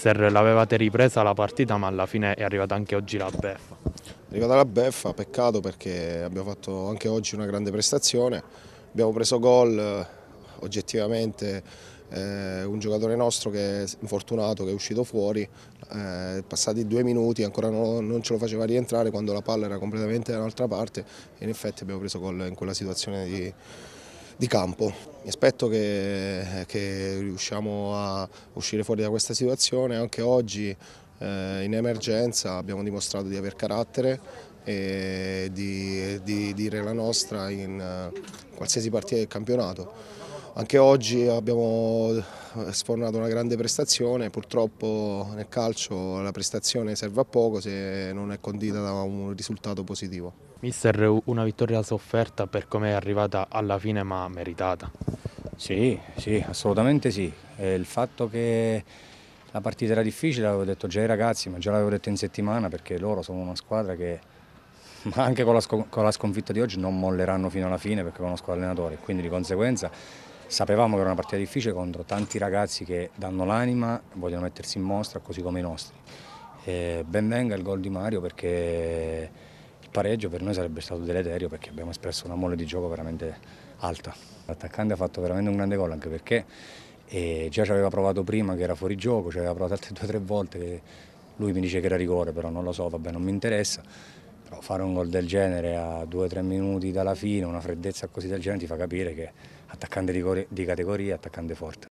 Mister, l'avevate ripresa la partita ma alla fine è arrivata anche oggi la beffa. È arrivata la beffa, peccato perché abbiamo fatto anche oggi una grande prestazione, abbiamo preso gol oggettivamente eh, un giocatore nostro che è infortunato, che è uscito fuori, eh, passati due minuti ancora non, non, ce lo faceva rientrare quando la palla era completamente da un'altra parte e in effetti abbiamo preso gol in quella situazione di, di campo. Mi aspetto che, che, riusciamo a uscire fuori da questa situazione, anche oggi eh, in emergenza abbiamo dimostrato di aver carattere e di, di dire la nostra in uh, qualsiasi partita del campionato. Anche oggi abbiamo sfornato una grande prestazione, purtroppo nel calcio la prestazione serve a poco se non è condita da un risultato positivo. Mister, una vittoria sofferta per come è arrivata alla fine ma meritata? Sì, sì, assolutamente sì. E il fatto che la partita era difficile l'avevo detto già ai ragazzi, ma già l'avevo detto in settimana perché loro sono una squadra che ma anche con la, con la sconfitta di oggi non molleranno fino alla fine perché conosco l'allenatore, quindi di conseguenza Sapevamo che era una partita difficile contro tanti ragazzi che danno l'anima, vogliono mettersi in mostra così come i nostri. E ben venga il gol di Mario perché il pareggio per noi sarebbe stato deleterio perché abbiamo espresso una mole di gioco veramente alta. L'attaccante ha fatto veramente un grande gol anche perché già ci aveva provato prima che era fuori gioco, ci aveva provato altre due o tre volte, lui mi dice che era rigore però non lo so, vabbè non mi interessa. Però fare un gol del genere a due o tre minuti dalla fine, una freddezza così del genere ti fa capire che attaccante di categoria, attaccante forte.